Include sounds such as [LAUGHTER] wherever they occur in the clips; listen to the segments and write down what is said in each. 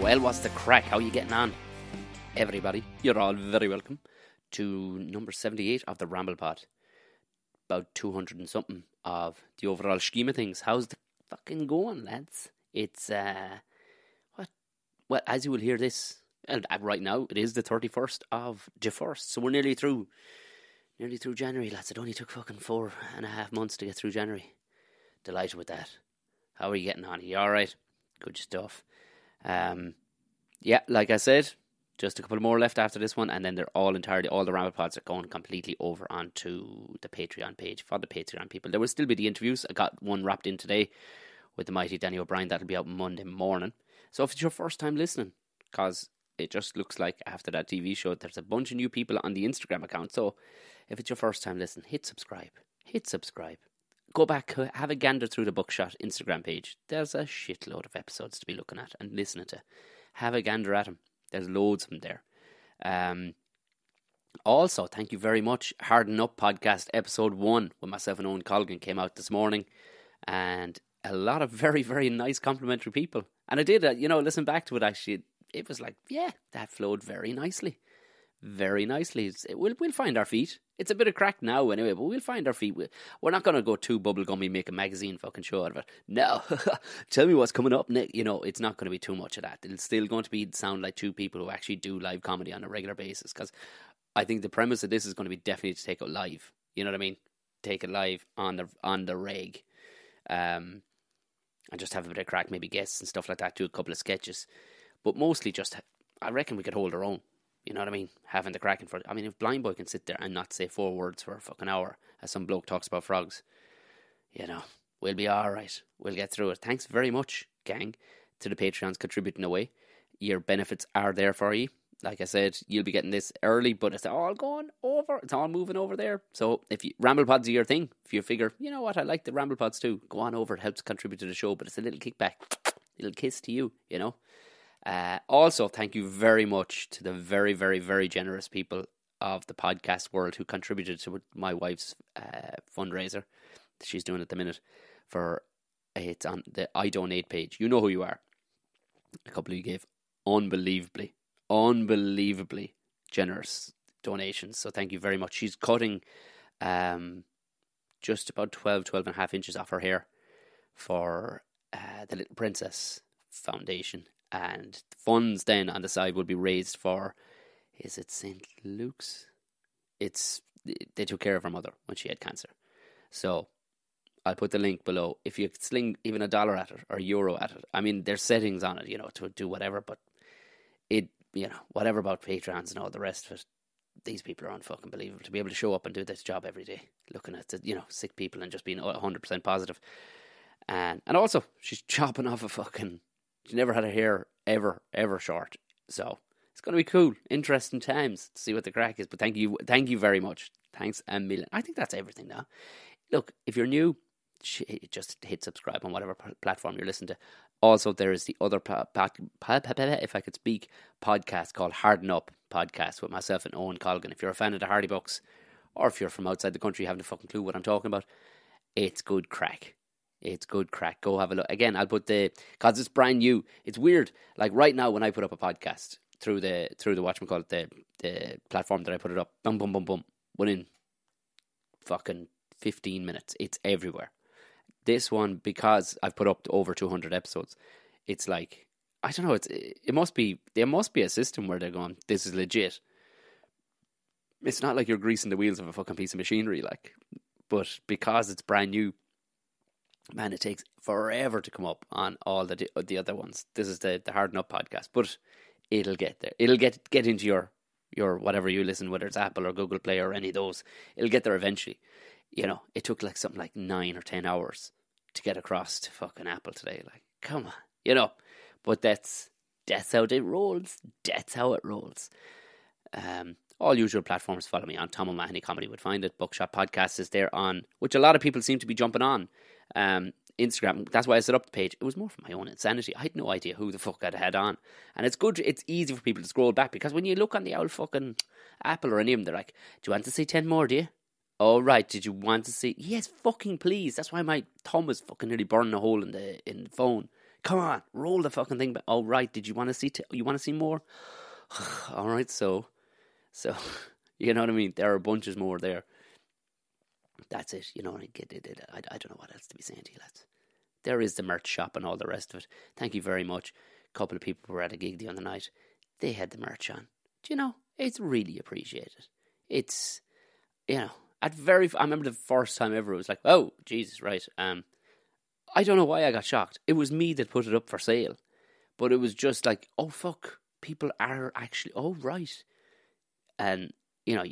Well, what's the crack? How you getting on? Everybody, you're all very welcome to number 78 of the Ramble Pod. About 200 and something of the overall scheme of things. How's the fucking going, lads? It's, uh, what? Well, as you will hear this, and uh, right now, it is the 31st of the 1st, so we're nearly through. Nearly through January, lads. It only took fucking four and a half months to get through January. Delighted with that. How are you getting on? Are you alright? Good stuff. Um, yeah, like I said, just a couple more left after this one, and then they're all entirely all the Ramble pods are going completely over onto the Patreon page for the Patreon people. There will still be the interviews. I got one wrapped in today with the mighty Danny O'Brien. That'll be out Monday morning. So if it's your first time listening, because it just looks like after that TV show, there's a bunch of new people on the Instagram account. So if it's your first time listening, hit subscribe. Hit subscribe. Go back, have a gander through the Buckshot Instagram page. There's a shitload of episodes to be looking at and listening to. Have a gander at them. There's loads of them there. Um, also, thank you very much. Harden Up podcast episode one with myself and Owen Colgan came out this morning, and a lot of [LAUGHS] very very nice complimentary people. And I did, uh, you know, listen back to it. Actually, it was like, yeah, that flowed very nicely very nicely. we'll we'll find our feet. It's a bit of crack now anyway, but we'll find our feet. We're not going to go too bubblegummy, make a magazine fucking show out of it. No, [LAUGHS] tell me what's coming up, Nick. You know, it's not going to be too much of that. It's still going to be sound like two people who actually do live comedy on a regular basis. Because I think the premise of this is going to be definitely to take it live. You know what I mean? Take it live on the on the reg, um, and just have a bit of crack, maybe guests and stuff like that. Do a couple of sketches, but mostly just I reckon we could hold our own. You know what I mean? Having the crack in front. I mean, if Blind Boy can sit there and not say four words for a fucking hour, as some bloke talks about frogs, you know, we'll be all right. We'll get through it. Thanks very much, gang, to the Patreons contributing away. Your benefits are there for you. Like I said, you'll be getting this early, but it's all going over. It's all moving over there. So if you Ramble Pods are your thing, if you figure, you know what, I like the Ramble Pods too, go on over. It helps contribute to the show, but it's a little kickback, [TSK] little kiss to you, you know. Uh, also, thank you very much to the very, very, very generous people of the podcast world who contributed to my wife's uh, fundraiser that she's doing at the minute. For it's on the I donate page. You know who you are. A couple of you gave unbelievably, unbelievably generous donations. So thank you very much. She's cutting um, just about 12, 12 and a half inches off her hair for uh, the Little Princess Foundation and funds then on the side would be raised for is it St Luke's? It's they took care of her mother when she had cancer. So I'll put the link below. If you sling even a dollar at it or euro at it, I mean there's settings on it, you know, to do whatever, but it you know, whatever about patrons and all the rest of it, these people are unfucking believable to be able to show up and do this job every day, looking at the, you know sick people and just being hundred percent positive. And and also she's chopping off a fucking she never had her hair ever, ever short. So it's going to be cool, interesting times to see what the crack is. But thank you, thank you very much. Thanks a million. I think that's everything now. Look, if you're new, just hit subscribe on whatever platform you're listening to. Also, there is the other, if I could speak, podcast called Harden Up Podcast with myself and Owen Colgan. If you're a fan of the Hardy Bucks, or if you're from outside the country, having a fucking clue what I'm talking about, it's good crack. It's good crack. Go have a look. Again, I'll put the because it's brand new. It's weird. Like right now, when I put up a podcast through the through the whatchamacallit, the the platform that I put it up, boom, boom, boom, boom, within fucking fifteen minutes, it's everywhere. This one because I've put up over two hundred episodes, it's like I don't know. It's it must be there must be a system where they're going. This is legit. It's not like you're greasing the wheels of a fucking piece of machinery, like. But because it's brand new, man, it takes forever to come up on all the the other ones. This is the the Harden Up podcast, but it'll get there. It'll get get into your your whatever you listen, whether it's Apple or Google Play or any of those. It'll get there eventually. You know, it took like something like nine or ten hours to get across to fucking Apple today. Like, come on, you know. But that's that's how it rolls. That's how it rolls. Um, all usual platforms follow me on Tom O'Mahony Comedy would find it. Buckshot Podcast is there on, which a lot of people seem to be jumping on um, Instagram. That's why I set up the page. It was more for my own insanity. I had no idea who the fuck I'd had on. And it's good, it's easy for people to scroll back because when you look on the old fucking Apple or any of them, they're like, Do you want to see 10 more, do you? Oh, right. Did you want to see? Yes, fucking please. That's why my thumb was fucking nearly burning a hole in the, in the phone Come on, roll the fucking thing back. Oh, right. Did you want to see? T- you want to see more? [SIGHS] All right. So, so [LAUGHS] you know what I mean. There are bunches more there. That's it. You know, I. I, I don't know what else to be saying to you, lads. There is the merch shop and all the rest of it. Thank you very much. A couple of people were at a gig the other night. They had the merch on. Do you know? It's really appreciated. It's, you know, at very. I remember the first time ever. It was like, oh Jesus, right? Um, I don't know why I got shocked. It was me that put it up for sale, but it was just like, oh fuck, people are actually, oh right, and you know,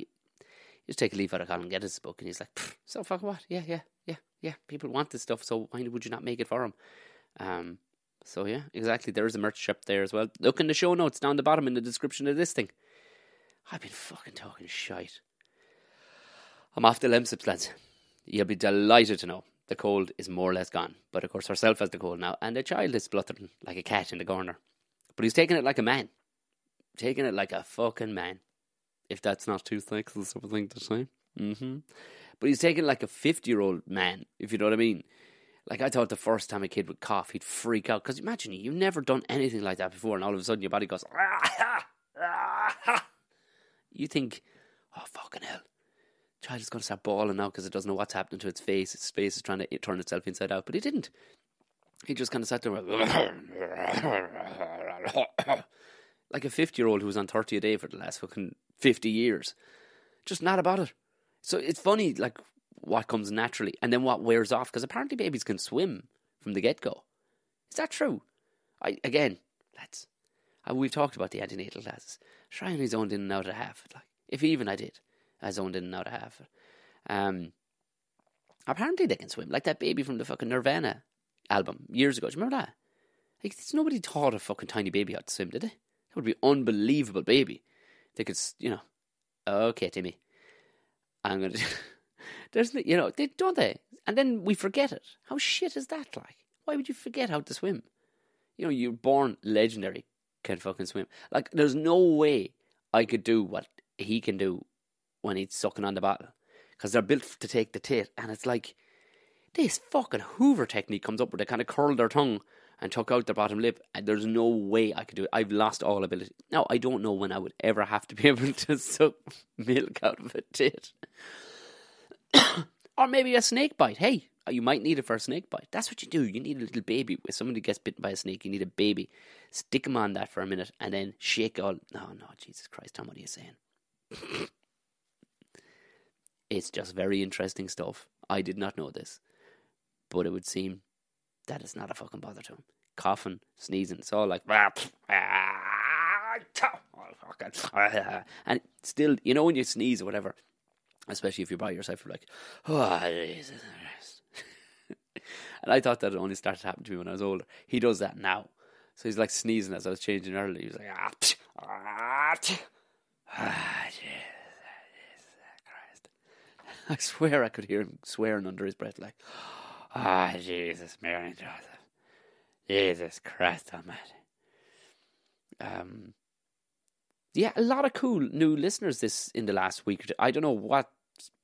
just take a leaf out of Colin Geddis' book, and he's like, so fuck what? Yeah, yeah, yeah, yeah. People want this stuff, so why would you not make it for them? Um, so yeah, exactly. There is a merch shop there as well. Look in the show notes down the bottom in the description of this thing. I've been fucking talking shite. I'm off the Lemsips, lads. You'll be delighted to know the cold is more or less gone. But of course, herself has the cold now, and the child is spluttering like a cat in the corner. But he's taking it like a man. Taking it like a fucking man. If that's not too sexist of a thing to say. Mm-hmm. But he's taking like a 50 year old man, if you know what I mean. Like, I thought the first time a kid would cough, he'd freak out. Because imagine you've never done anything like that before, and all of a sudden your body goes, [LAUGHS] you think, oh, fucking hell child is going to start bawling now because it doesn't know what's happening to its face. Its face is trying to turn itself inside out, but it didn't. He just kind of sat there [LAUGHS] [LAUGHS] like a 50 year old who was on 30 a day for the last fucking 50 years. Just not about it. So it's funny, like, what comes naturally and then what wears off because apparently babies can swim from the get go. Is that true? I Again, let's. Uh, we've talked about the antenatal classes. Shrine is zoned in and out of half. Like, if even I did. I zoned in and out of half. Um, apparently they can swim, like that baby from the fucking Nirvana album years ago. Do you remember that? Like, nobody taught a fucking tiny baby how to swim, did they? That would be unbelievable, baby. They could, you know. Okay, Timmy, I'm gonna. [LAUGHS] There's, you know, they don't they, and then we forget it. How shit is that like? Why would you forget how to swim? You know, you're born legendary, can fucking swim. Like, there's no way I could do what he can do when he's sucking on the bottle because they're built to take the tit, and it's like this fucking Hoover technique comes up where they kind of curl their tongue and took out their bottom lip, and there's no way I could do it. I've lost all ability. Now I don't know when I would ever have to be [LAUGHS] able to suck milk out of a tit, [COUGHS] or maybe a snake bite. Hey, you might need it for a snake bite. That's what you do. You need a little baby. If somebody gets bitten by a snake, you need a baby. Stick them on that for a minute and then shake all. No, no, Jesus Christ, Tom, what are you saying? [COUGHS] It's just very interesting stuff. I did not know this, but it would seem that it's not a fucking bother to him. Coughing, sneezing, it's all like. [LAUGHS] And still, you know, when you sneeze or whatever, especially if you're by yourself, you're like, oh, Jesus [LAUGHS] and I thought that it only started to happen to me when I was older. He does that now. So he's like sneezing as I was changing earlier. He's like, ah, ah, [SIGHS] ah, [LAUGHS] I swear I could hear him swearing under his breath, like, "Ah, oh, Jesus, Mary and Joseph, Jesus Christ Almighty." Um, yeah, a lot of cool new listeners this in the last week. I don't know what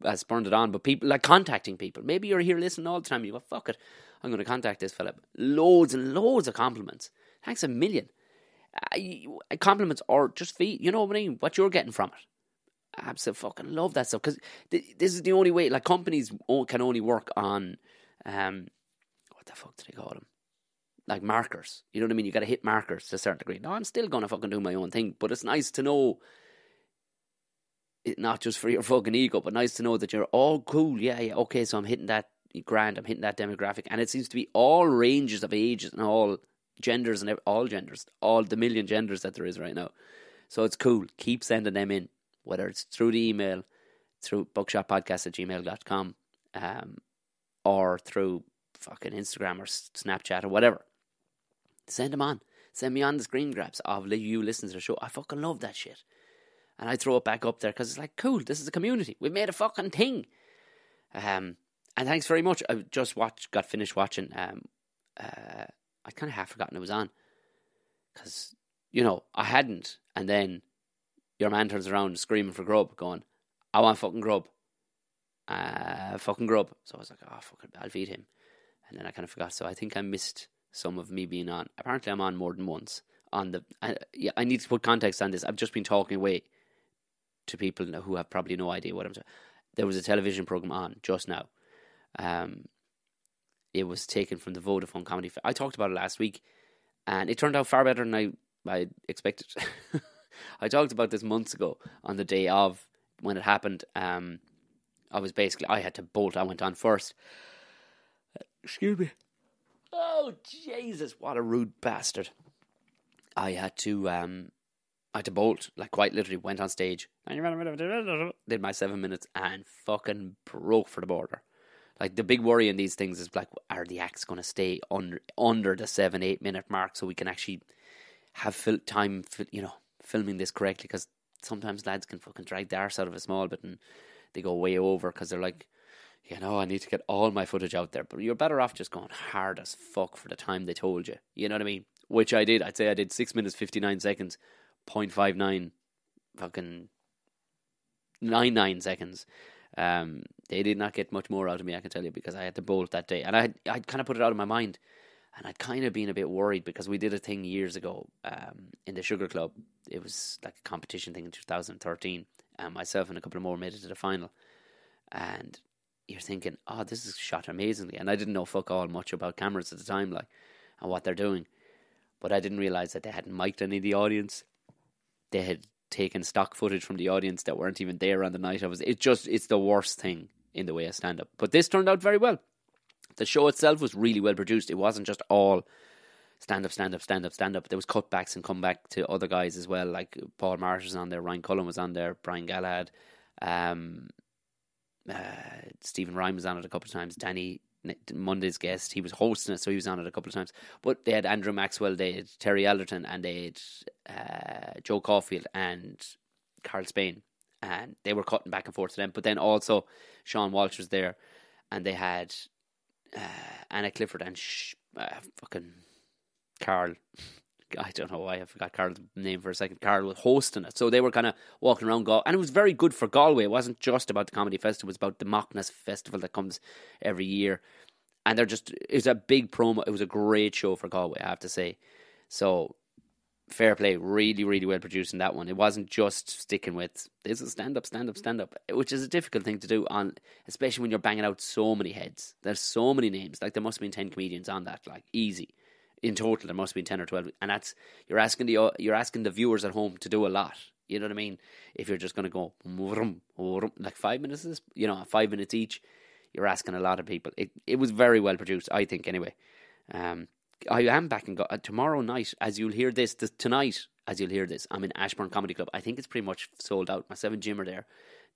has spurned it on, but people like contacting people. Maybe you're here listening all the time. You go, "Fuck it, I'm going to contact this Philip. Loads and loads of compliments. Thanks a million. Compliments or just feed. You know what I mean? What you're getting from it absolutely fucking love that stuff because th- this is the only way. Like companies can only work on, um, what the fuck do they call them? Like markers. You know what I mean? You got to hit markers to a certain degree. Now I'm still gonna fucking do my own thing, but it's nice to know. Not just for your fucking ego, but nice to know that you're all cool. Yeah, yeah. Okay, so I'm hitting that grand. I'm hitting that demographic, and it seems to be all ranges of ages and all genders and all genders, all the million genders that there is right now. So it's cool. Keep sending them in whether it's through the email, through buckshotpodcast at gmail.com, um, or through fucking Instagram or Snapchat or whatever. Send them on. Send me on the screen grabs of you listen to the show. I fucking love that shit. And I throw it back up there because it's like, cool, this is a community. We've made a fucking thing. Um, and thanks very much. I just watched, got finished watching. Um, uh, I kind of half forgotten it was on because you know I hadn't, and then your man turns around screaming for grub, going, I want fucking grub. Uh, fucking grub. So I was like, oh, fucking, I'll feed him. And then I kind of forgot. So I think I missed some of me being on. Apparently, I'm on more than once. On the, uh, yeah, I need to put context on this. I've just been talking away to people who have probably no idea what I'm saying. There was a television program on just now. Um, it was taken from the Vodafone Comedy. I talked about it last week, and it turned out far better than I I expected. [LAUGHS] I talked about this months ago on the day of when it happened. Um, I was basically I had to bolt. I went on first. Excuse me. Oh Jesus! What a rude bastard. I had to um, I had to bolt like quite literally. Went on stage, did my seven minutes, and fucking broke for the border. Like the big worry in these things is like, are the acts going to stay under under the seven eight minute mark so we can actually have fil- time, you know, filming this correctly? Because sometimes lads can fucking drag the arse out of a small bit and they go way over because they're like, you know, I need to get all my footage out there. But you're better off just going hard as fuck for the time they told you. You know what I mean? Which I did. I'd say I did six minutes fifty nine seconds, 0.59 fucking nine nine seconds. Um, they did not get much more out of me, I can tell you, because I had to bolt that day, and I I'd kind of put it out of my mind, and I'd kind of been a bit worried because we did a thing years ago um, in the Sugar Club. It was like a competition thing in 2013, and myself and a couple of more made it to the final, and you're thinking, oh, this is shot amazingly, and I didn't know fuck all much about cameras at the time, like, and what they're doing, but I didn't realize that they hadn't mic'd any of the audience. They had taken stock footage from the audience that weren't even there on the night. I was it just it's the worst thing in the way of stand up. But this turned out very well. The show itself was really well produced. It wasn't just all stand up, stand up, stand up, stand up. There was cutbacks and comeback to other guys as well, like Paul Marsh was on there, Ryan Cullen was on there, Brian Galahad, um, uh, Stephen Ryan was on it a couple of times, Danny Monday's guest. He was hosting it, so he was on it a couple of times. But they had Andrew Maxwell, they had Terry Alderton, and they had uh, Joe Caulfield and Karl Spain. And they were cutting back and forth to them. But then also Sean Walsh was there, and they had uh, Anna Clifford and sh- uh, fucking Carl. I don't know why I forgot Carl's name for a second. Carl was hosting it, so they were kind of walking around Galway, and it was very good for Galway. It wasn't just about the comedy festival; it was about the Macnas festival that comes every year, and they're just it's a big promo. It was a great show for Galway, I have to say. So fair play, really, really well produced in that one. It wasn't just sticking with this is stand up, stand up, stand up, which is a difficult thing to do on, especially when you're banging out so many heads. There's so many names. Like there must have been ten comedians on that, like easy in total there must been 10 or 12 and that's you're asking the you're asking the viewers at home to do a lot. You know what i mean? If you're just going to go like 5 minutes you know 5 minutes each you're asking a lot of people. It it was very well produced i think anyway. Um I am back and go, uh, tomorrow night as you'll hear this, tonight as you'll hear this I'm in Ashbourne Comedy Club. I think it's pretty much sold out. Myself and Jim are there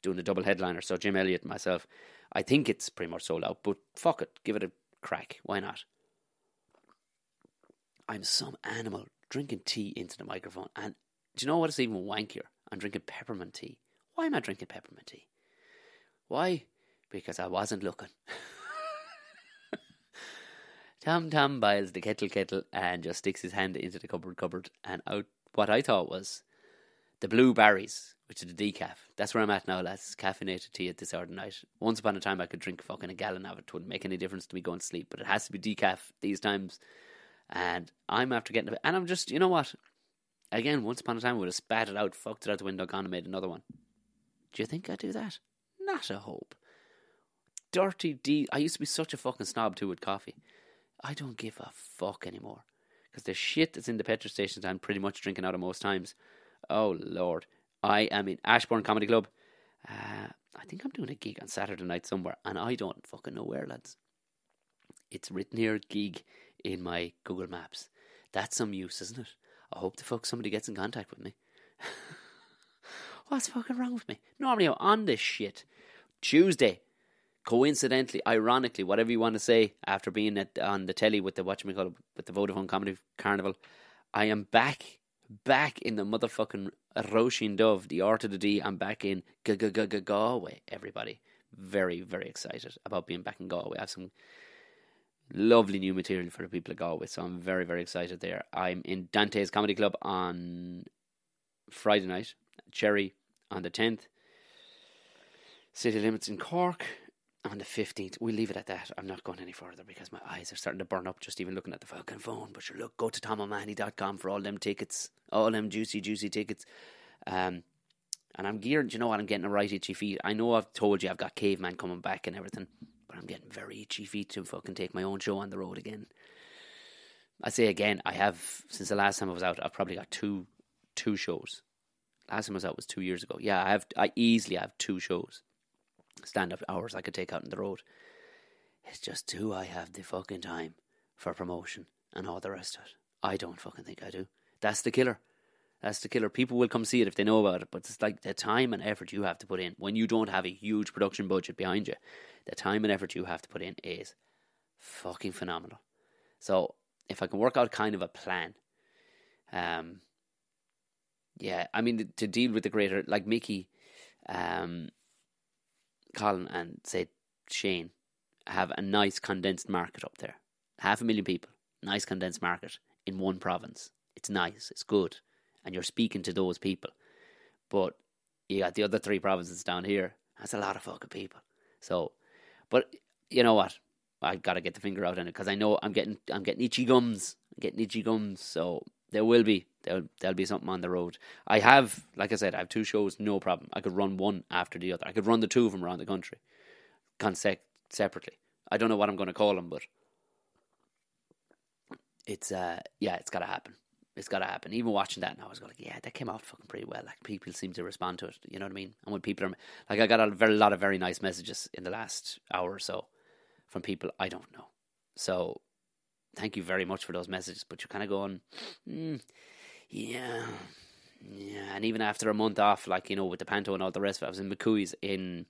doing a double headliner. So Jim Elliott myself I think it's pretty much sold out but fuck it give it a crack. Why not I'm some animal drinking tea into the microphone. And do you know what is even wankier? I'm drinking peppermint tea. Why am I drinking peppermint tea? Why? Because I wasn't looking. [LAUGHS] Tom Tom buys the kettle kettle and just sticks his hand into the cupboard cupboard and out what I thought was the blueberries, which is the decaf. That's where I'm at now, lads. Caffeinated tea at this hour of night. Once upon a time I could drink fucking a gallon of it. it. Wouldn't make any difference to me going to sleep, but it has to be decaf these times. And I'm after getting it. And I'm just, you know what? Again, once upon a time, I would have spat it out, fucked it out the window, gone and made another one. Do you think I'd do that? Not a hope. Dirty D. I used to be such a fucking snob too with coffee. I don't give a fuck anymore. Because the shit that's in the petrol stations I'm pretty much drinking out of most times. Oh, Lord. I am in Ashbourne Comedy Club. Uh, I think I'm doing a gig on Saturday night somewhere, and I don't fucking know where, lads. It's written here, gig in my Google Maps. That's some use, isn't it? I hope the fuck somebody gets in contact with me. [LAUGHS] What's fucking wrong with me? Normally I'm on this shit. Tuesday, coincidentally, ironically, whatever you want to say, after being at, on the telly with the whatchamacallit, with the Vodafone Comedy Carnival, I am back, back in the motherfucking Roisin Dubh, the art of the D. I'm back in Galway, everybody. Very, very excited about being back in Galway. I have some lovely new material for the people to go with. So I'm very, very excited there. I'm in Dante's Comedy Club on Friday night, Cherry on the 10th, City Limits in Cork, on the 15th. We'll leave it at that. I'm not going any further because my eyes are starting to burn up just even looking at the fucking phone. But sure, look, go to tomomahony.com for all them tickets, all them juicy, juicy tickets. Um, and I'm geared, you know what, I'm getting a right itchy feet. I know I've told you I've got Caveman coming back and everything, but I'm getting very itchy feet to fucking take my own show on the road again. I say again, I have, since the last time I was out, I've probably got two two shows. Last time I was out was two years ago. Yeah, I have, I easily have two shows stand up hours I could take out on the road. It's just do I have the fucking time for promotion and all the rest of it? I don't fucking think I do. That's the killer. That's the killer. People will come see it if they know about it, but it's like the time and effort you have to put in when you don't have a huge production budget behind you. The time and effort you have to put in is fucking phenomenal. So if I can work out kind of a plan, um, yeah, I mean to deal with the greater like Mickey, um, Colin and say Shane have a nice condensed market up there. Half a million people, nice condensed market in one province. It's nice, it's good, and you're speaking to those people. But you got the other three provinces down here. That's a lot of fucking people. So, but you know what? I got to get the finger out in it because I know I'm getting I'm getting itchy gums. I'm getting itchy gums. So there will be there'll, there'll be something on the road. I have, like I said, I have two shows, no problem. I could run one after the other. I could run the two of them around the country, consec separately. I don't know what I'm going to call them, but it's uh yeah, it's got to happen. It's got to happen. Even watching that, and I was like, yeah, that came out fucking pretty well. Like people seem to respond to it. You know what I mean? And when people are like, I got a very lot of very nice messages in the last hour or so from people I don't know. So thank you very much for those messages. But you're kind of going, mm, yeah, yeah. And even after a month off, like you know, with the panto and all the rest of it, I was in McCooey's in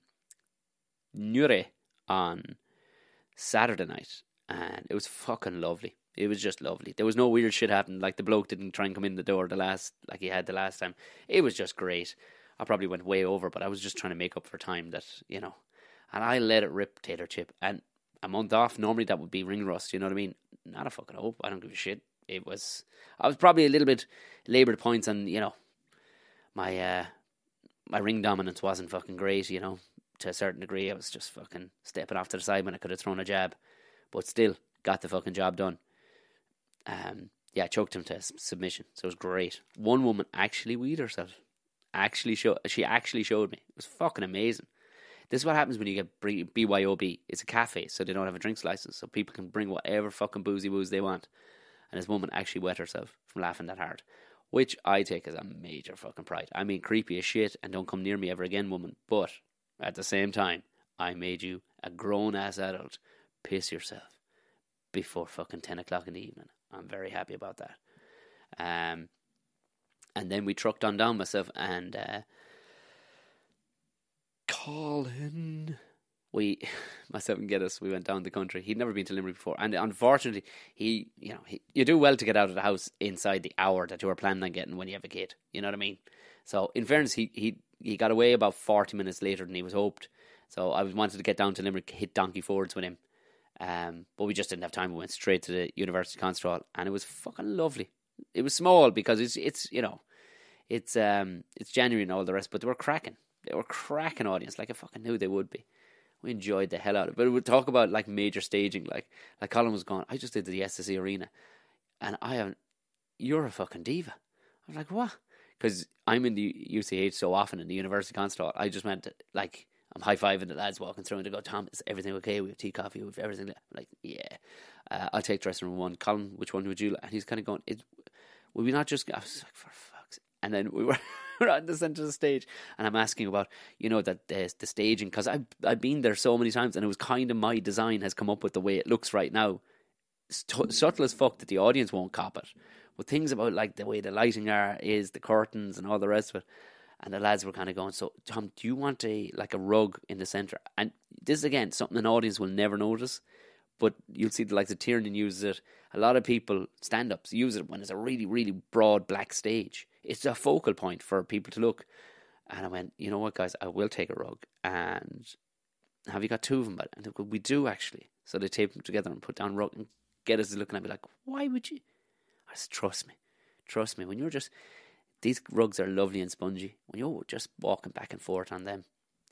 Nure on Saturday night, and it was fucking lovely. It was just lovely. There was no weird shit happening. Like the bloke didn't try and come in the door the last, like he had the last time. It was just great. I probably went way over, but I was just trying to make up for time that you know. And I let it rip Taylor Chip. And a month off, normally that would be ring rust. You know what I mean? Not a fucking hope. I don't give a shit. It was. I was probably a little bit laboured points, and you know, my uh, my ring dominance wasn't fucking great. You know, to a certain degree, I was just fucking stepping off to the side when I could have thrown a jab, but still got the fucking job done. Um, yeah, choked him to submission, so it was great. One woman actually weed herself. Actually, show she actually showed me. It was fucking amazing. This is what happens when you get BYOB. It's a cafe, so they don't have a drinks license, so people can bring whatever fucking boozy booze they want. And this woman actually wet herself from laughing that hard, which I take as a major fucking pride. I mean, creepy as shit, and don't come near me ever again, woman. But at the same time, I made you a grown ass adult piss yourself before fucking ten o'clock in the evening. I'm very happy about that. Um, and then we trucked on down myself and uh, Colin. We, [LAUGHS] myself and Geddis, we went down the country. He'd never been to Limerick before, and unfortunately, he, you know, he, you do well to get out of the house inside the hour that you were planning on getting when you have a kid. You know what I mean? So, in fairness, he he he got away about forty minutes later than he was hoped. So, I wanted to get down to Limerick, hit Donkey Fords with him, um, but we just didn't have time. We went straight to the University Concert Hall, and it was fucking lovely. It was small because it's it's you know, it's um it's January and all the rest, but they were cracking. They were cracking audience, like I fucking knew they would be. We enjoyed the hell out of it. But we talk about like major staging, like like Colin was going. I just did the SSE Arena, and I haven't. You're a fucking diva. I was like, what? Because I'm in the UCH so often in the University Concert Hall. I just went to, like I'm high fiving the lads walking through and they go, Tom, is everything okay? We have tea, coffee, we have everything. I'm like, yeah, uh, I'll take dressing room one. Colin, which one would you? Like? And he's kind of going, it, will we not just? I was like, for fuck's. And then we were [LAUGHS] we're on the center of the stage, and I'm asking about you know that the, the staging because I've I've been there so many times, and it was kind of my design has come up with the way it looks right now. Subtle as fuck that the audience won't cop it, but things about like the way the lighting are is the curtains and all the rest of it. And the lads were kind of going, so Tom, do you want a like a rug in the center? And this is again something an audience will never notice, but you'll see the likes of Tiernan uses it. A lot of people stand ups use it when it's a really really broad black stage it's a focal point for people to look. And I went, you know what, guys, I will take a rug. And have you got two of them? But and they go, we do actually. So they tape them together and put down rug and Geddis looking at me like, why would you? I said, trust me, trust me. When you're just these rugs are lovely and spongy. When you're just walking back and forth on them,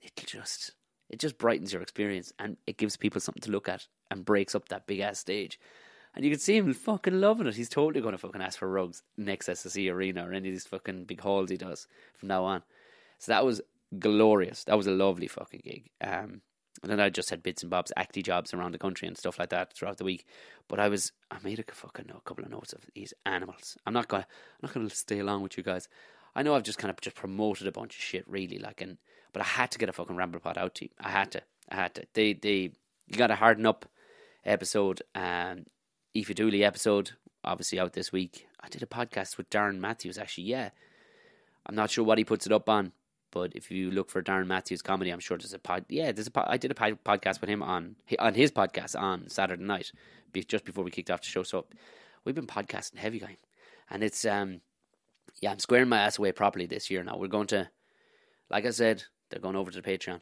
it'll just It just brightens your experience and it gives people something to look at and breaks up that big ass stage. And you can see him fucking loving it. He's totally going to fucking ask for rugs next SSE Arena or any of these fucking big halls he does from now on. So that was glorious. That was a lovely fucking gig. Um, and then I just had bits and bobs, acty jobs around the country and stuff like that throughout the week. But I was, I made a fucking a couple of notes of these animals. I'm not going, I'm not to stay along with you guys. I know I've just kind of just promoted a bunch of shit, really, like, and but I had to get a fucking ramble pod out to you. I had to, I had to. They, they, you got a harden up episode, um, Aoife Dooley episode, obviously out this week. I did a podcast with Darren Matthews, actually. Yeah, I'm not sure what he puts it up on, but if you look for Darren Matthews comedy, I'm sure there's a pod. Yeah, there's a pod, I did a pod, podcast with him on on his podcast on Saturday night, just before we kicked off the show. So we've been podcasting heavy guy, and it's um, yeah, I'm squaring my ass away properly this year. Now we're going to, like I said, they're going over to the Patreon,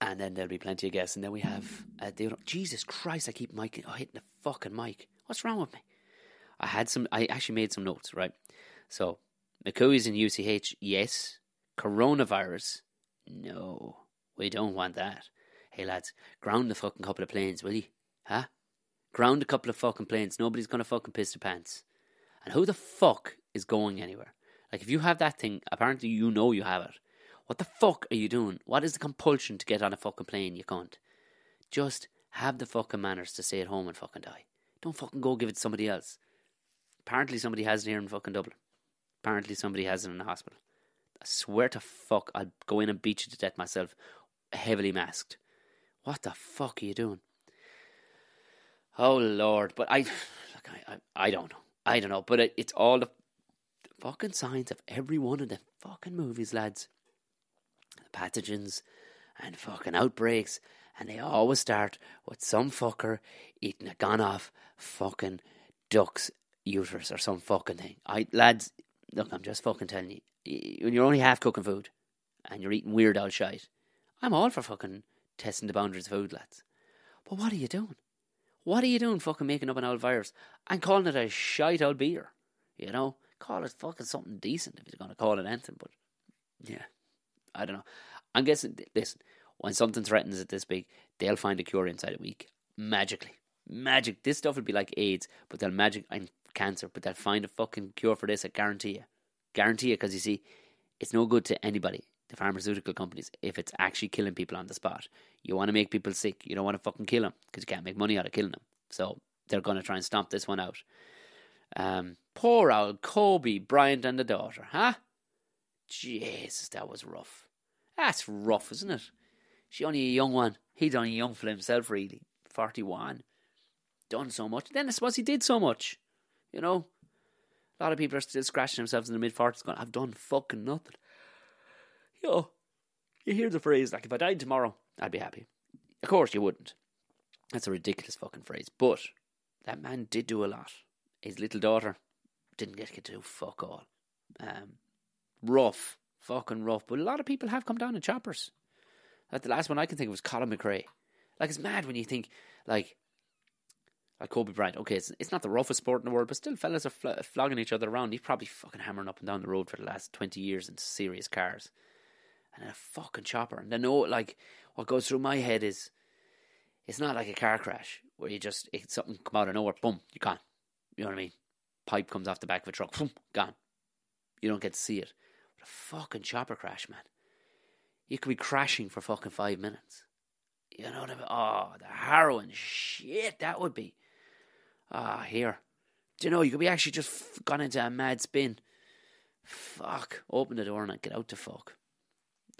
and then there'll be plenty of guests, and then we have uh, Jesus Christ, I keep mic oh, hitting the fucking mic. What's wrong with me? I had some. I actually made some notes, right? So McCooey's in UCH, yes. Coronavirus, no. We don't want that. Hey lads, ground the fucking couple of planes, will you? Huh? Ground a couple of fucking planes. Nobody's gonna fucking piss their pants. And who the fuck is going anywhere? Like, if you have that thing, apparently you know you have it. What the fuck are you doing? What is the compulsion to get on a fucking plane, you can't? Just have the fucking manners to stay at home and fucking die. Don't fucking go give it to somebody else. Apparently somebody has it here in fucking Dublin. Apparently somebody has it in the hospital. I swear to fuck, I'll go in and beat you to death myself, heavily masked. What the fuck are you doing? Oh Lord, but I, [SIGHS] look, I, I, I don't know. I don't know, but it, it's all the fucking signs of every one of the fucking movies, lads. The pathogens and fucking outbreaks, and they always start with some fucker eating a gone off fucking duck's uterus or some fucking thing. I lads, look, I'm just fucking telling you, when you're only half cooking food and you're eating weird old shite, I'm all for fucking testing the boundaries of food, lads. But what are you doing? What are you doing fucking making up an old virus and calling it a shite old beer? You know? Call it fucking something decent if you're going to call it anything, but yeah, I don't know. I'm guessing, listen, when something threatens it this big, they'll find a cure inside a week. Magically. Magic. This stuff will be like AIDS, but they'll magic and cancer, but they'll find a fucking cure for this, I guarantee you. Guarantee you, because you see, it's no good to anybody, the pharmaceutical companies, if it's actually killing people on the spot. You want to make people sick. You don't want to fucking kill them, because you can't make money out of killing them. So they're going to try and stomp this one out. Um, poor old Kobe Bryant and the daughter, huh? Jesus, that was rough. That's rough, isn't it? She only a young one. He's only young for himself, really. 41. Done so much. Then I suppose he did so much. You know? A lot of people are still scratching themselves in the mid 40s going, I've done fucking nothing. You know, you hear the phrase, like, if I died tomorrow, I'd be happy. Of course you wouldn't. That's a ridiculous fucking phrase. But that man did do a lot. His little daughter didn't get to do fuck all. Um, rough, fucking rough. But a lot of people have come down in choppers. Like the last one I can think of was Colin McRae. Like it's mad when you think like like Kobe Bryant. Okay, it's it's not the roughest sport in the world, but still, fellas are fl- flogging each other around. He's probably fucking hammering up and down the road for the last twenty years in serious cars, and then a fucking chopper. And then no, like what goes through my head is, it's not like a car crash where you just something come out of nowhere, boom, you can't. You know what I mean? Pipe comes off the back of a truck, boom, gone. You don't get to see it. But a fucking chopper crash, man. You could be crashing for fucking five minutes. You know what I mean? Oh, the harrowing shit that would be. Ah, here. Do you know, you could be actually just f- gone into a mad spin. Fuck. Open the door and get out the fuck.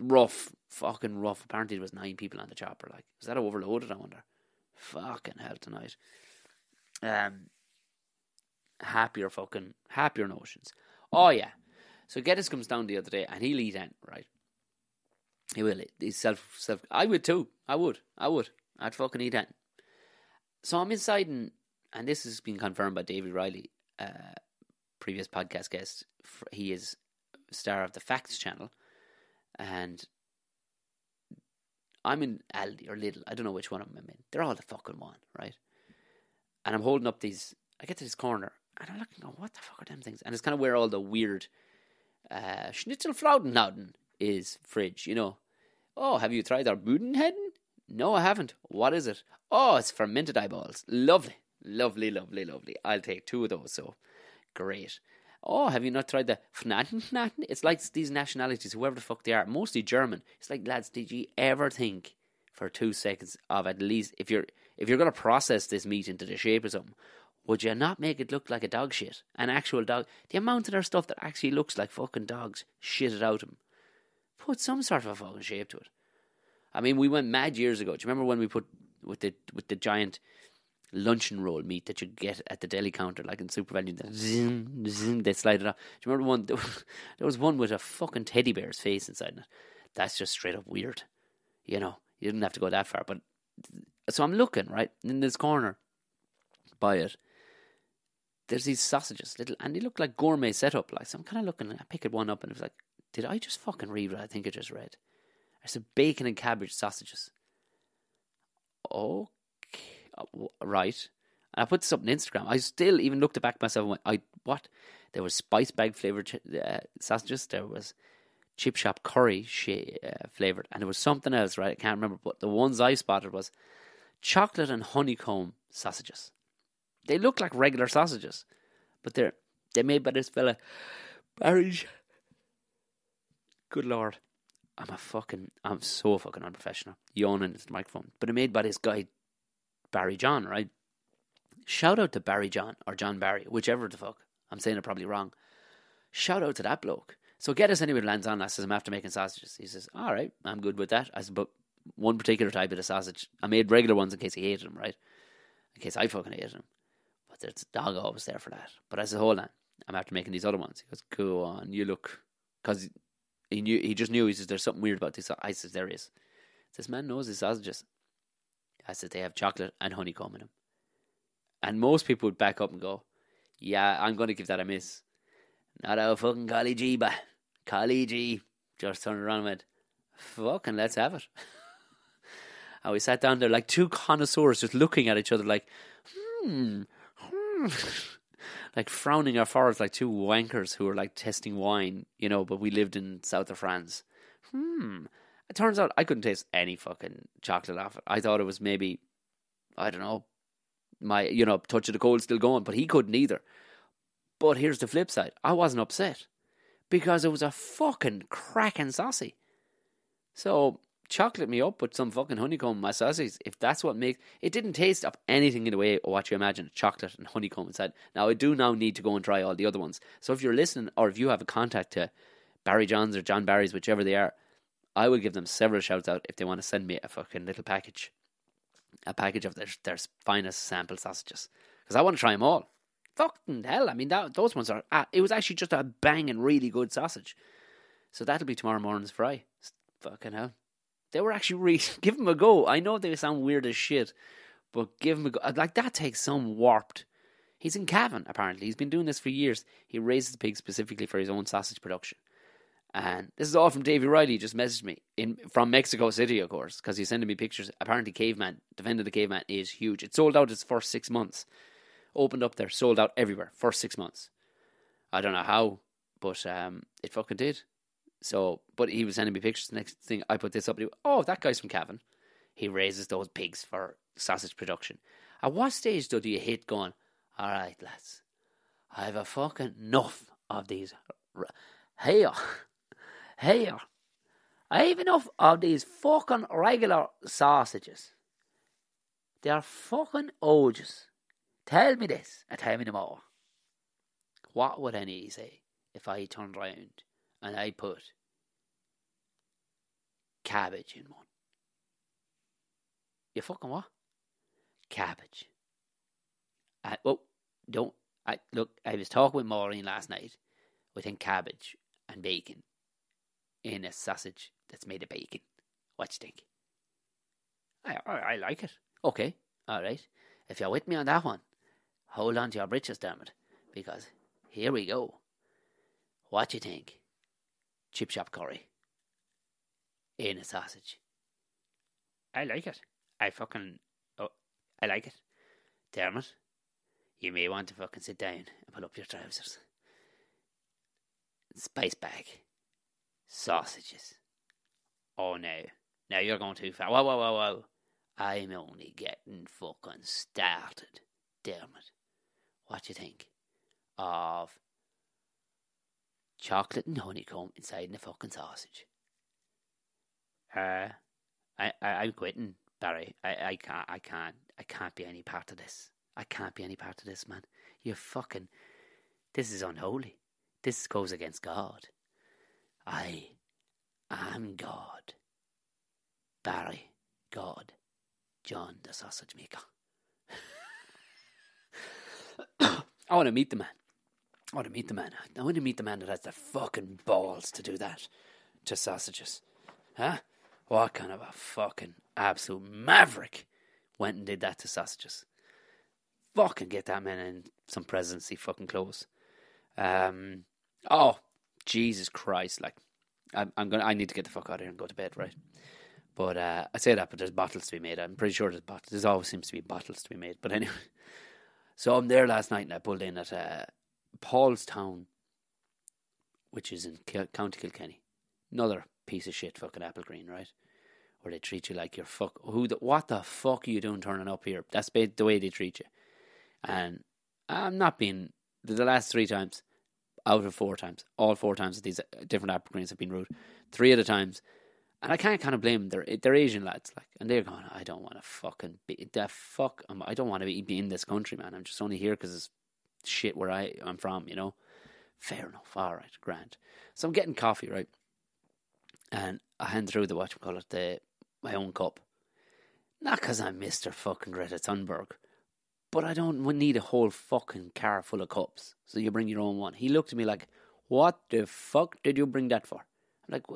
Rough. Fucking rough. Apparently there was nine people on the chopper. Like, was that overloaded, I wonder? Fucking hell tonight. Um, happier fucking, happier notions. Oh, yeah. So Geddis comes down the other day and he'll eat in, right? He will. He's self, self. I would too. I would. I would. I'd fucking eat in. So I'm inside and and this has been confirmed by David Riley, uh, previous podcast guest. He is star of the Facts channel, and I'm in Aldi or Lidl. I don't know which one I'm in. They're all the fucking one, right? And I'm holding up these. I get to this corner, and I'm looking, going, "What the fuck are them things?" And it's kind of where all the weird uh, Schnitzelfraudenhauden is fridge, you know. Oh, have you tried our Budenheden? No, I haven't. What is it? Oh, it's fermented eyeballs. Lovely, lovely, lovely, lovely. I'll take two of those. So great. Oh, have you not tried the Fnatten? It's like these nationalities, whoever the fuck they are, mostly German. It's like, lads, did you ever think for two seconds of at least if you're if you're gonna process this meat into the shape of something, would you not make it look like a dog shit? An actual dog the amount of their stuff that actually looks like fucking dogs shitted out of them. Put some sort of a fucking shape to it. I mean we went mad years ago. Do you remember when we put with the with the giant luncheon roll meat that you get at the deli counter, like in SuperValu. Zoom, zoom, they slide it off. Do you remember one? [LAUGHS] There was one with a fucking teddy bear's face inside it. That's just straight up weird. You know, you didn't have to go that far. But so I'm looking right in this corner by it. There's these sausages, little, and they look like gourmet setup. Like, so I'm kind of looking. I picked one up, and it was like, did I just fucking read what I think I just read? There's a bacon and cabbage sausages. Okay right. And I put this up on Instagram. I still even looked back myself and went, I what? There was spice bag flavored uh, sausages. There was chip shop curry sh- uh, flavored, and there was something else. Right, I can't remember. But the ones I spotted was chocolate and honeycomb sausages. They look like regular sausages, but they're they're made by this fella Barry. Good lord, I'm a fucking I'm so fucking unprofessional. Yawning into the microphone, but they're made by this guy Barry John, right? Shout out to Barry John or John Barry, whichever the fuck. I'm saying it probably wrong. Shout out to that bloke. So get us anywhere lands on. I says I'm after making sausages. He says, "All right, I'm good with that." I said, "But one particular type of sausage, I made regular ones in case he hated them, right? In case I fucking hated them. But there's a dog always there for that. But I said, hold on, I'm after making these other ones. He goes, "Go on, you look," because he knew he just knew. He says, "There's something weird about this." I says, "There is." This man knows his sausages. I said they have chocolate and honeycomb in them. And most people would back up and go, Yeah, I'm going to give that a miss. Not our fucking Collie G, but Collie. Just turned around and went, Fucking let's have it. [LAUGHS] and we sat down there like two connoisseurs just looking at each other like, Hmm, hmm. [LAUGHS] like frowning our foreheads like two wankers who were like testing wine, you know, but we lived in south of France. Hmm. It turns out I couldn't taste any fucking chocolate off it. I thought it was maybe, I don't know, my, you know, touch of the cold still going, but he couldn't either. But here's the flip side I wasn't upset because it was a fucking cracking saucy. So, chocolate me up with some fucking honeycomb my sausages. If that's what makes it, didn't taste of anything in the way of what you imagine chocolate and honeycomb inside. Now, I do now need to go and try all the other ones. So, if you're listening or if you have a contact to Barry Johns or John Barry's, whichever they are, I will give them several shouts out if they want to send me a fucking little package, a package of their their finest sample sausages, because I want to try them all. Fucking hell! I mean, that those ones are. Uh, it was actually just a banging, really good sausage. So that'll be tomorrow morning's fry. Fucking hell! They were actually really [LAUGHS] give them a go. I know they sound weird as shit, but give them a go. Like that takes some warped. He's in Cavan apparently. He's been doing this for years. He raises pigs specifically for his own sausage production. And this is all from Davey Riley. He just messaged me in from Mexico City, of course, because he's sending me pictures. Apparently, Caveman, Defending the Caveman, is huge. It sold out its first six months. Opened up there, sold out everywhere, first six months. I don't know how, but um, it fucking did. So, but he was sending me pictures. The next thing I put this up, he, oh, that guy's from Cavan. He raises those pigs for sausage production. At what stage though do you hit going? All right, lads, I have a fucking enough of these. Here, [LAUGHS] here, I have enough of these fucking regular sausages. They are fucking odious. Tell me this and tell me no more. What would any say if I turned round and I put cabbage in one? You fucking what? Cabbage. I, oh, don't. I look. I was talking with Maureen last night. We think cabbage and bacon in a sausage that's made of bacon. What you think? I, I, I like it. Okay, all right. If you're with me on that one, hold on to your britches, it, because here we go. What you think? Chip shop curry in a sausage. I like it. I fucking oh, I like it. Dermot, you may want to fucking sit down and pull up your trousers. Spice bag sausages. Oh no. Now you're going too far. Whoa, whoa, whoa, whoa. I'm only getting fucking started. Damn it. What do you think of chocolate and honeycomb inside the fucking sausage? Uh, I, I, I'm quitting, Barry. I, I can't, I can't, I can't be any part of this. I can't be any part of this, man. You're fucking, this is unholy. This goes against God. I am God. Barry, God, John the sausage maker. [COUGHS] I want to meet the man. I want to meet the man. I want to meet the man that has the fucking balls to do that to sausages. Huh? What kind of a fucking absolute maverick went and did that to sausages? Fucking get that man in some presidency fucking clothes. Um, oh, Jesus Christ! Like, I'm, I'm gonna. I need to get the fuck out of here and go to bed, right? But uh, I say that, but there's bottles to be made. I'm pretty sure there's bottles. There always seems to be bottles to be made. But anyway, [LAUGHS] so I'm there last night and I pulled in at uh, Paulstown, which is in Kil- County Kilkenny. Another piece of shit fucking Applegreen, right? Where they treat you like you're fuck. Who? The, what the fuck are you doing turning up here? That's the way they treat you. And I'm not being the last three times out of four times, all four times that these uh, different Applegreens have been rude. Three of the times and I can't kind of blame them. They're they're Asian lads, like, and they're going. I don't want to fucking be the fuck. I'm, I don't want to be, be in this country, man. I'm just only here because it's shit where I I'm from, you know. Fair enough. All right, grand. So I'm getting coffee, right, and I hand through the what you call it, the my own cup. Not because I'm Mister fucking Greta Thunberg, but I don't need a whole fucking car full of cups. So you bring your own one. He looked at me like, "What the fuck did you bring that for?" I'm like,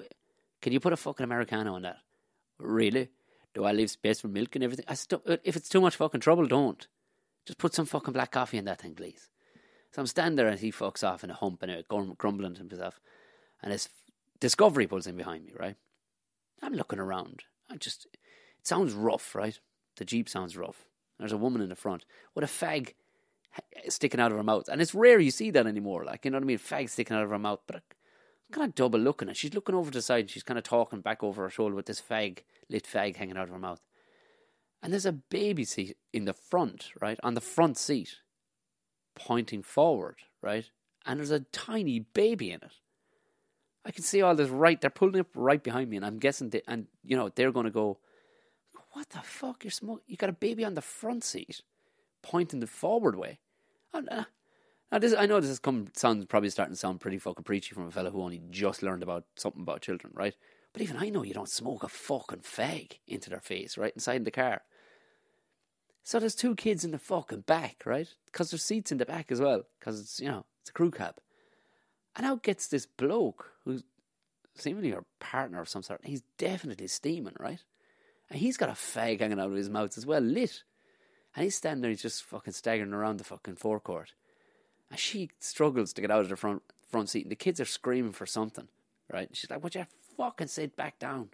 can you put a fucking Americano on that? Really? Do I leave space for milk and everything? I st- uh, if it's too much fucking trouble, don't. Just put some fucking black coffee in that thing, please. So I'm standing there and he fucks off in a hump and a grumbling to himself. And his Discovery pulls in behind me, right? I'm looking around. I just, it sounds rough, right? The Jeep sounds rough. There's a woman in the front with a fag sticking out of her mouth. And it's rare you see that anymore. Like, you know what I mean? Fag sticking out of her mouth. But I'm kind of double looking at. She's looking over to the side. She's kind of talking back over her shoulder with this fag, lit fag hanging out of her mouth. And there's a baby seat in the front, right? On the front seat, pointing forward, right? And there's a tiny baby in it. I can see all this right. They're pulling up right behind me, and I'm guessing, they, and you know, they're going to go. What the fuck? You're smoking. You got a baby on the front seat, pointing the forward way. Now, this I know this is come sounds probably starting to sound pretty fucking preachy from a fella who only just learned about something about children, right? But even I know you don't smoke a fucking fag into their face, right, inside the car. So there's two kids in the fucking back, right? Because there's seats in the back as well, because it's you know it's a crew cab. And out gets this bloke who's seemingly your partner of some sort. He's definitely steaming, right? And he's got a fag hanging out of his mouth as well, lit. And he's standing there, he's just fucking staggering around the fucking forecourt. And she struggles to get out of the front front seat, and the kids are screaming for something, right? And she's like, "Would you fucking sit back down?"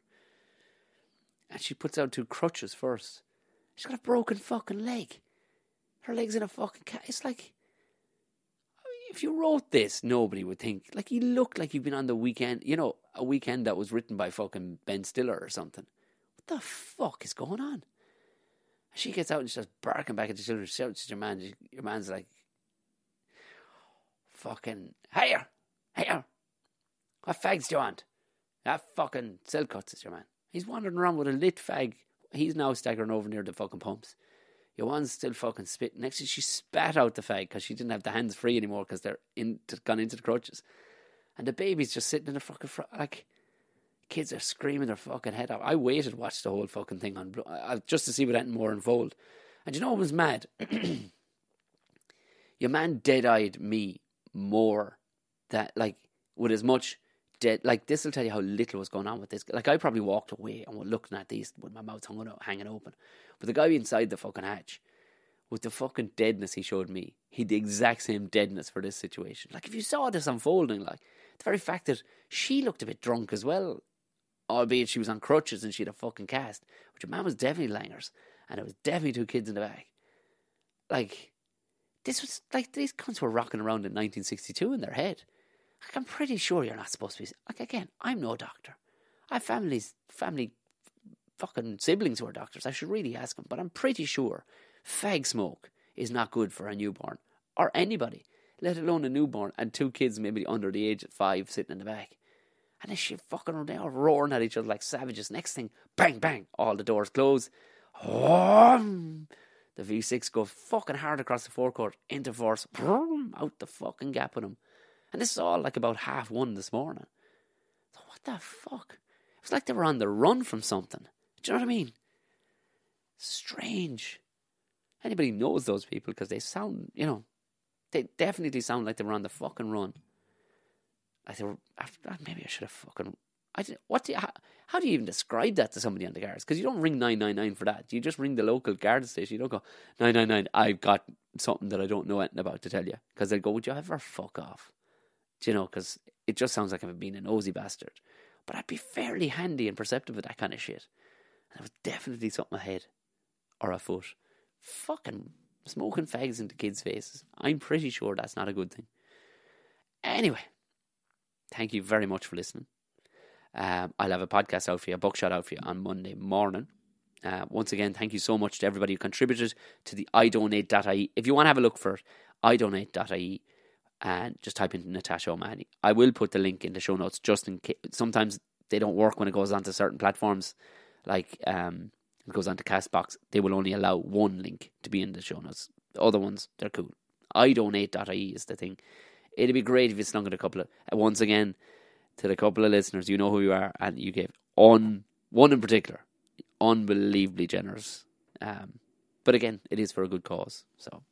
And she puts out two crutches first. She's got a broken fucking leg. Her leg's in a fucking cat. It's like if you wrote this, nobody would think like he looked like he'd been on the weekend. You know, a weekend that was written by fucking Ben Stiller or something. What the fuck is going on? She gets out and she's barking back at the children. Shouts at your man. Your man's like, fucking here, here. What fags do you want? That fucking cuts is your man. He's wandering around with a lit fag. He's now staggering over near the fucking pumps. Your one's still fucking spitting. Next, she spat out the fag because she didn't have the hands free anymore because they're in gone into the crutches, and the baby's just sitting in the fucking front. Like kids are screaming their fucking head off. I waited, watched the whole fucking thing on just to see what anything more unfold. And you know what was mad? [CLEARS THROAT] Your man dead eyed me more that like with as much dead like this will tell you how little was going on with this like I probably walked away and was looking at these with my mouth hanging, hanging open but the guy inside the fucking hatch with the fucking deadness he showed me he the exact same deadness for this situation like if you saw this unfolding like the very fact that she looked a bit drunk as well albeit she was on crutches and she had a fucking cast which your man was definitely langers and it was definitely two kids in the back like this was like these cunts were rocking around in 1962 in their head. Like, I'm pretty sure you're not supposed to be. Like, again, I'm no doctor. I have families, family fucking siblings who are doctors. I should really ask them, but I'm pretty sure fag smoke is not good for a newborn or anybody, let alone a newborn and two kids maybe under the age of five sitting in the back. And they shit fucking around, they all roaring at each other like savages. Next thing, bang, bang, all the doors close. Oh, the V6 go fucking hard across the forecourt into force, out the fucking gap with them. And this is all like about half one this morning. So what the fuck? It was like they were on the run from something. Do you know what I mean? Strange. Anybody knows those people because they sound, you know, they definitely sound like they were on the fucking run. Like they were. Maybe I should have fucking. I did, what? Do you, how, how, do you even describe that to somebody on the guards? Because you don't ring nine nine nine for that. You just ring the local guard station. You don't go nine nine nine. I've got something that I don't know anything about to tell you. Because they go, would you ever fuck off? Do you know? Because it just sounds like I'm being a nosy bastard. But I'd be fairly handy and perceptive with that kind of shit. And it was definitely something ahead or a foot. Fucking smoking fags into kids' faces. I'm pretty sure that's not a good thing. Anyway, thank you very much for listening. Um, I'll have a podcast out for you, a buckshot out for you on Monday morning. Uh, once again, thank you so much to everybody who contributed to the idonate.ie. If you want to have a look for it, idonate.ie and just type in Natasha O'Mahony. I will put the link in the show notes just in case. Sometimes they don't work when it goes onto certain platforms, like um, it goes onto Castbox. They will only allow one link to be in the show notes. The other ones, they're cool. idonate.ie is the thing. It'd be great if you slung it a couple of, uh, once again, to the couple of listeners, you know who you are, and you gave on one in particular, unbelievably generous. Um, but again, it is for a good cause. So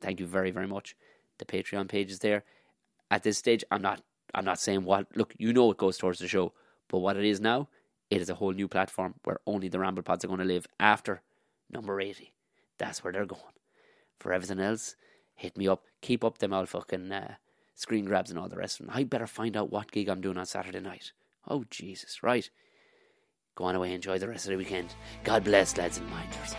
thank you very, very much. The Patreon page is there. At this stage, I'm not I'm not saying what look, you know it goes towards the show, but what it is now, it is a whole new platform where only the Ramble Pods are going to live after number eighty. That's where they're going. For everything else, hit me up. Keep up them all fucking uh, screen grabs and all the rest of them. I better find out what gig I'm doing on Saturday night. Oh, Jesus, right. Go on away, enjoy the rest of the weekend. God bless, lads and minders.